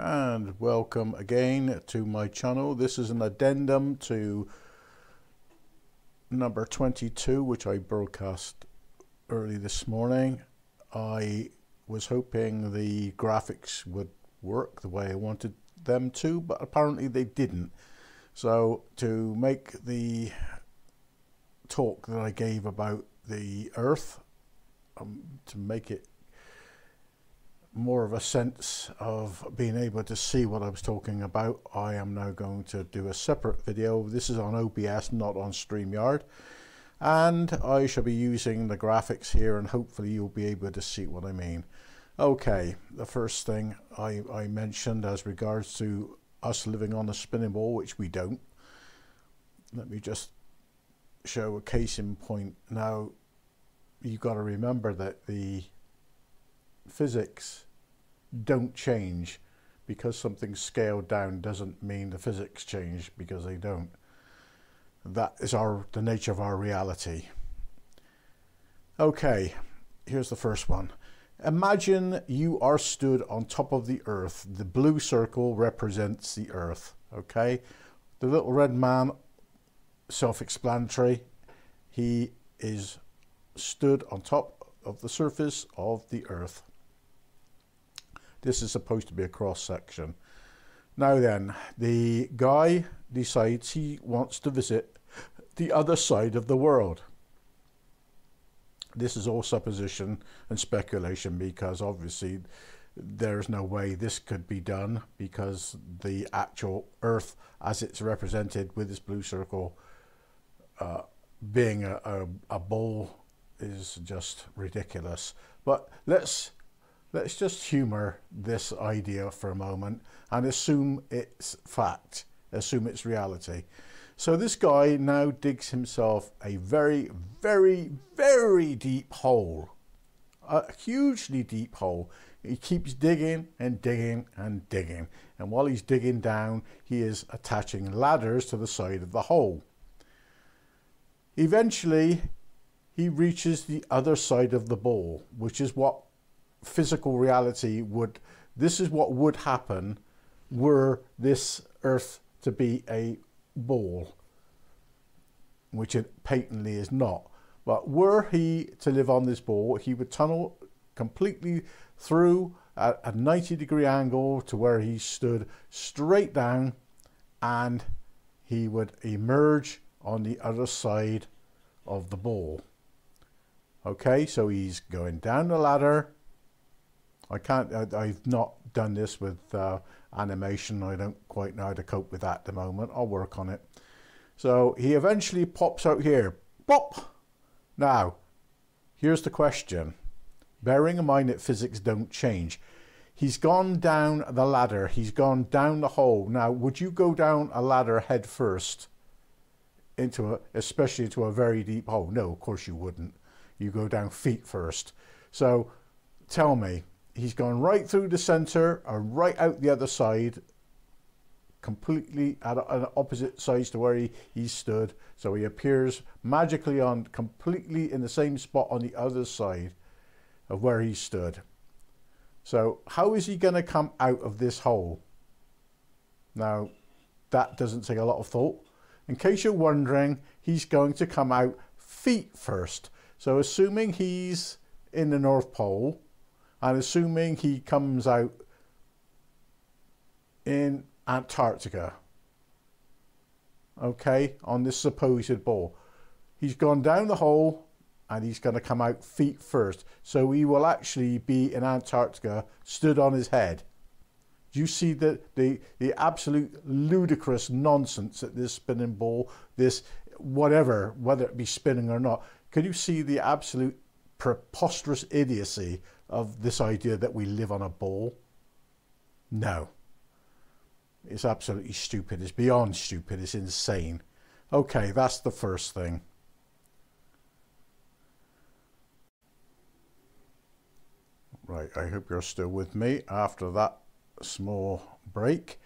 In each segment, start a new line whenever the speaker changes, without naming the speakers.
and welcome again to my channel. This is an addendum to number 22 which I broadcast early this morning. I was hoping the graphics would work the way I wanted them to but apparently they didn't. So to make the talk that I gave about the earth um, to make it more of a sense of being able to see what I was talking about, I am now going to do a separate video. This is on OBS, not on StreamYard. And I shall be using the graphics here and hopefully you'll be able to see what I mean. Okay, the first thing I, I mentioned as regards to us living on a spinning ball, which we don't. Let me just show a case in point. Now, you've got to remember that the physics don't change because something's scaled down doesn't mean the physics change because they don't. That is our the nature of our reality. Okay, here's the first one. Imagine you are stood on top of the earth. The blue circle represents the earth. Okay, the little red man, self-explanatory. He is stood on top of the surface of the earth. This is supposed to be a cross section. Now then, the guy decides he wants to visit the other side of the world. This is all supposition and speculation because obviously there's no way this could be done because the actual Earth as it's represented with this blue circle uh, being a, a, a ball is just ridiculous. But let's let's just humor this idea for a moment and assume it's fact, assume it's reality. So this guy now digs himself a very, very, very deep hole, a hugely deep hole. He keeps digging and digging and digging. And while he's digging down, he is attaching ladders to the side of the hole. Eventually, he reaches the other side of the ball, which is what physical reality would, this is what would happen were this earth to be a ball, which it patently is not. But were he to live on this ball, he would tunnel completely through at a 90 degree angle to where he stood straight down and he would emerge on the other side of the ball. Okay, so he's going down the ladder I can't, I, have not done this with uh, animation. I don't quite know how to cope with that at the moment. I'll work on it. So he eventually pops out here. Pop! Now, here's the question. Bearing in mind that physics don't change. He's gone down the ladder. He's gone down the hole. Now, would you go down a ladder head first? Into a, especially into a very deep hole? No, of course you wouldn't. You go down feet first. So tell me, he's gone right through the center and right out the other side completely at an opposite sides to where he, he stood. So he appears magically on completely in the same spot on the other side of where he stood. So how is he going to come out of this hole? Now that doesn't take a lot of thought. In case you're wondering he's going to come out feet first. So assuming he's in the North Pole and assuming he comes out in Antarctica, okay, on this supposed ball, he's gone down the hole and he's going to come out feet first. So he will actually be in Antarctica stood on his head. Do you see the, the, the absolute ludicrous nonsense that this spinning ball, this whatever, whether it be spinning or not, can you see the absolute preposterous idiocy of this idea that we live on a ball? No. It's absolutely stupid. It's beyond stupid. It's insane. Okay, that's the first thing. Right, I hope you're still with me after that small break.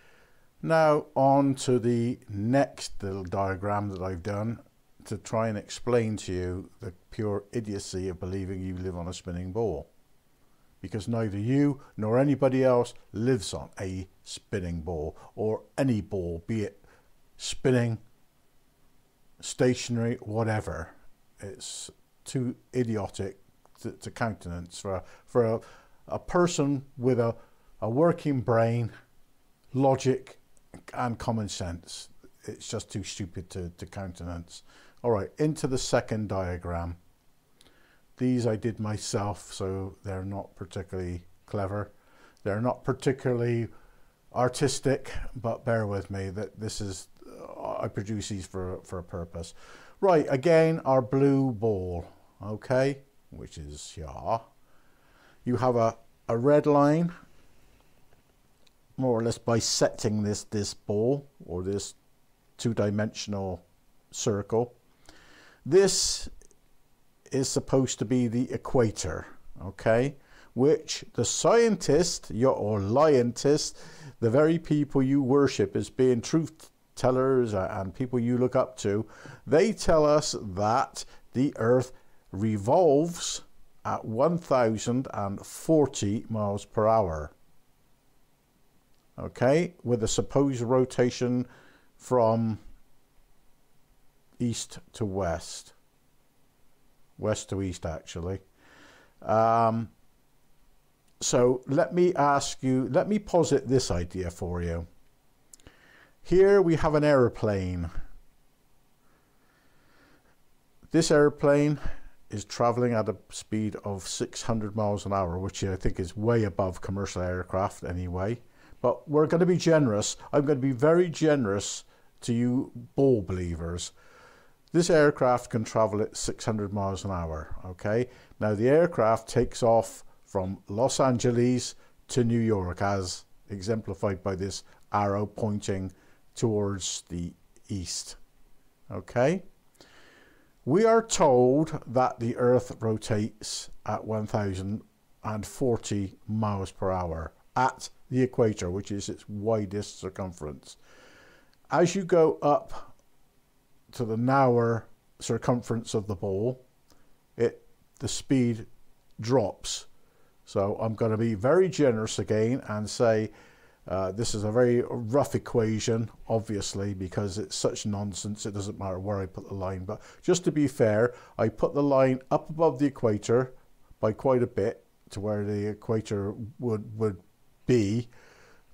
Now on to the next little diagram that I've done to try and explain to you the pure idiocy of believing you live on a spinning ball. Because neither you nor anybody else lives on a spinning ball or any ball, be it spinning, stationary, whatever. It's too idiotic to, to countenance for for a, a person with a, a working brain, logic, and common sense. It's just too stupid to, to countenance. All right, into the second diagram. These I did myself, so they're not particularly clever. They're not particularly artistic, but bear with me that this is, I produce these for, for a purpose. Right, again, our blue ball, okay, which is yeah. You have a, a red line, more or less bisecting this, this ball, or this two-dimensional circle. This is supposed to be the equator, okay? Which the scientist, your or liantist, the very people you worship as being truth tellers uh, and people you look up to, they tell us that the Earth revolves at 1040 miles per hour. Okay, with a supposed rotation from east to west west to east actually. Um, so let me ask you, let me posit this idea for you. Here we have an aeroplane. This aeroplane is traveling at a speed of 600 miles an hour, which I think is way above commercial aircraft anyway. But we're going to be generous. I'm going to be very generous to you ball believers. This aircraft can travel at 600 miles an hour. Okay. Now the aircraft takes off from Los Angeles to New York, as exemplified by this arrow pointing towards the east. Okay. We are told that the Earth rotates at 1,040 miles per hour at the equator, which is its widest circumference. As you go up to the narrower circumference of the ball, it the speed drops. So I'm going to be very generous again and say uh, this is a very rough equation, obviously, because it's such nonsense. It doesn't matter where I put the line. But just to be fair, I put the line up above the equator by quite a bit to where the equator would, would be,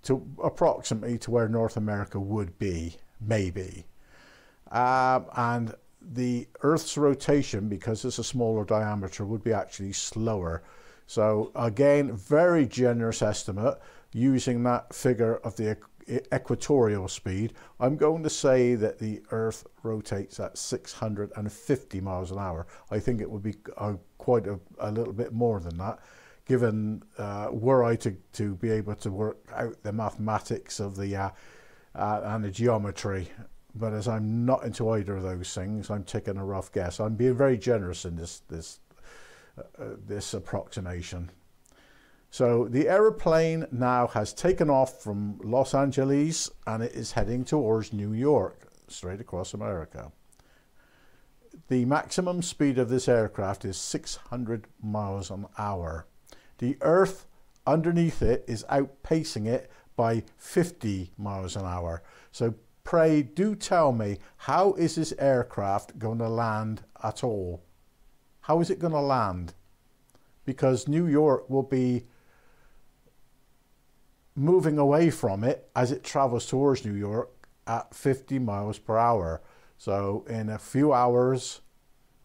to approximately to where North America would be, maybe. Um, and the Earth's rotation, because it's a smaller diameter, would be actually slower. So again, very generous estimate using that figure of the equatorial speed. I'm going to say that the Earth rotates at 650 miles an hour. I think it would be uh, quite a, a, little bit more than that, given uh, were I to, to be able to work out the mathematics of the uh, uh and the geometry but as I'm not into either of those things, I'm taking a rough guess. I'm being very generous in this this uh, uh, this approximation. So the aeroplane now has taken off from Los Angeles and it is heading towards New York, straight across America. The maximum speed of this aircraft is 600 miles an hour. The Earth underneath it is outpacing it by 50 miles an hour. So Pray do tell me, how is this aircraft going to land at all? How is it going to land? Because New York will be moving away from it as it travels towards New York at 50 miles per hour. So in a few hours,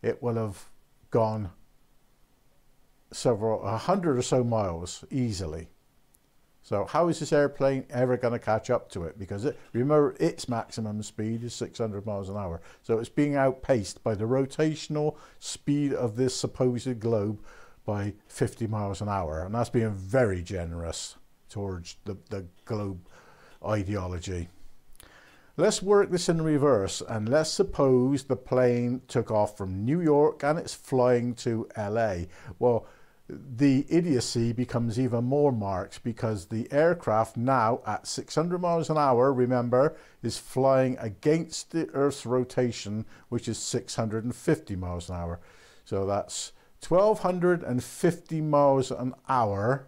it will have gone several, a hundred or so miles easily. So how is this airplane ever going to catch up to it? Because it, remember, its maximum speed is 600 miles an hour. So it's being outpaced by the rotational speed of this supposed globe by 50 miles an hour. And that's being very generous towards the, the globe ideology. Let's work this in reverse and let's suppose the plane took off from New York and it's flying to LA. Well, the idiocy becomes even more marked because the aircraft now at 600 miles an hour, remember, is flying against the Earth's rotation, which is 650 miles an hour. So that's 1250 miles an hour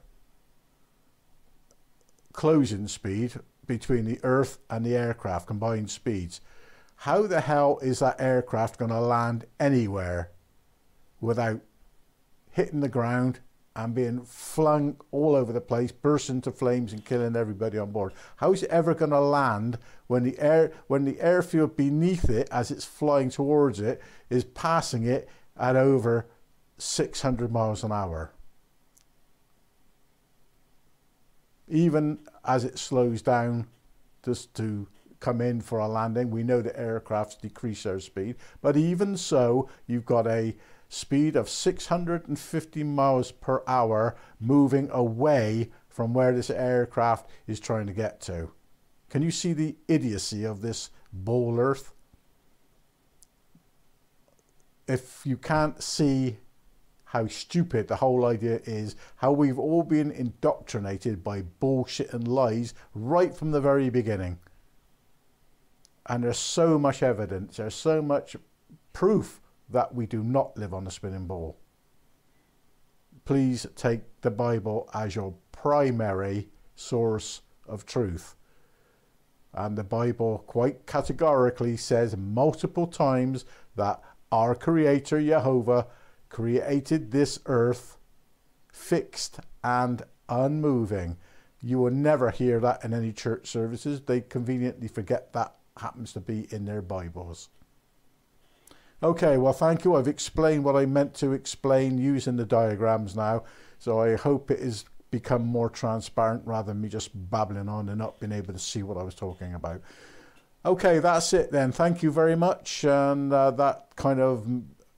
closing speed between the Earth and the aircraft, combined speeds. How the hell is that aircraft going to land anywhere without hitting the ground and being flung all over the place, bursting into flames and killing everybody on board? How is it ever going to land when the air when the airfield beneath it, as it's flying towards it, is passing it at over 600 miles an hour? Even as it slows down just to come in for a landing, we know that aircrafts decrease their speed, but even so, you've got a speed of 650 miles per hour moving away from where this aircraft is trying to get to. Can you see the idiocy of this ball earth? If you can't see how stupid the whole idea is, how we've all been indoctrinated by bullshit and lies right from the very beginning. And there's so much evidence, there's so much proof that we do not live on a spinning ball. Please take the Bible as your primary source of truth. And the Bible quite categorically says multiple times that our Creator Jehovah created this earth fixed and unmoving. You will never hear that in any church services. They conveniently forget that happens to be in their Bibles. Okay, well, thank you. I've explained what I meant to explain using the diagrams now. So I hope it has become more transparent rather than me just babbling on and not being able to see what I was talking about. Okay, that's it then. Thank you very much. And uh, that kind of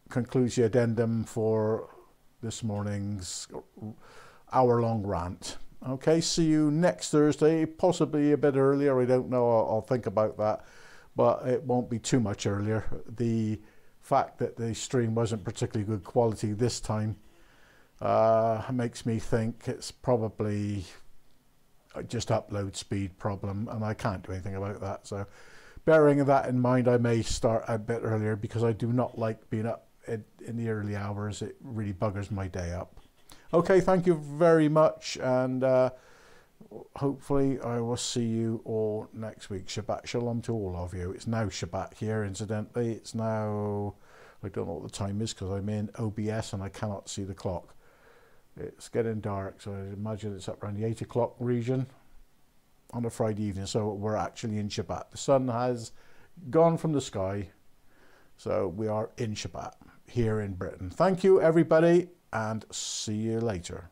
concludes the addendum for this morning's hour long rant. Okay, see you next Thursday, possibly a bit earlier. I don't know. I'll, I'll, think about that, but it won't be too much earlier. The fact that the stream wasn't particularly good quality this time uh, makes me think it's probably just upload speed problem, and I can't do anything about that. So, bearing that in mind, I may start a bit earlier because I do not like being up in the early hours. It really buggers my day up. Okay, thank you very much, and uh, hopefully I will see you all next week. Shabbat Shalom to all of you. It's now Shabbat here, incidentally. It's now, I don't know what the time is because I'm in OBS and I cannot see the clock. It's getting dark, so I imagine it's up around the 8 o'clock region on a Friday evening. So we're actually in Shabbat. The sun has gone from the sky, so we are in Shabbat here in Britain. Thank you, everybody, and see you later.